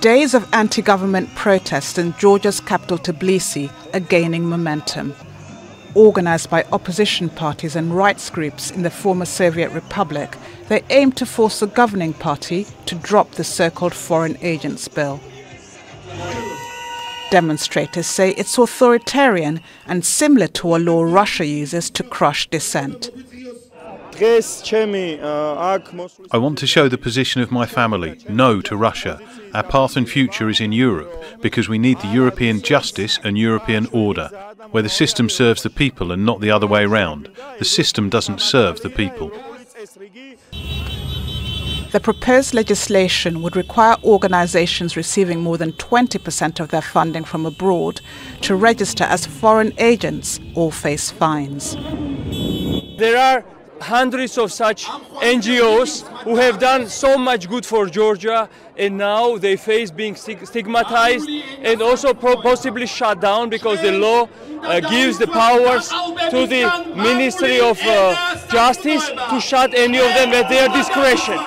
Days of anti government protests in Georgia's capital Tbilisi are gaining momentum. Organised by opposition parties and rights groups in the former Soviet Republic, they aim to force the governing party to drop the so called Foreign Agents Bill. Demonstrators say it's authoritarian and similar to a law Russia uses to crush dissent. I want to show the position of my family no to Russia. Our path and future is in Europe because we need the European justice and European order, where the system serves the people and not the other way around. The system doesn't serve the people. The proposed legislation would require organizations receiving more than 20% of their funding from abroad to register as foreign agents or face fines. There are hundreds of such NGOs who have done so much good for Georgia and now they face being stigmatized and also possibly shut down because the law uh, gives the powers to the Ministry of uh, Justice to shut any of them at their discretion.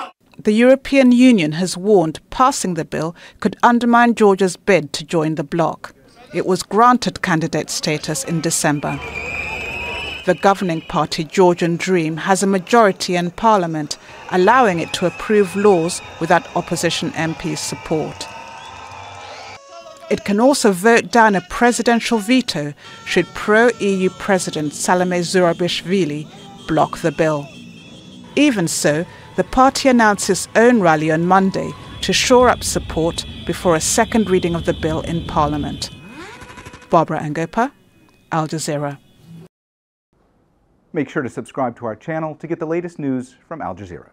The European Union has warned passing the bill could undermine Georgia's bid to join the bloc. It was granted candidate status in December. The governing party, Georgian Dream, has a majority in parliament, allowing it to approve laws without opposition MPs' support. It can also vote down a presidential veto should pro EU President Salome Zurabishvili block the bill. Even so, the party announced its own rally on Monday to shore up support before a second reading of the bill in Parliament. Barbara Angopa, Al Jazeera. Make sure to subscribe to our channel to get the latest news from Al Jazeera.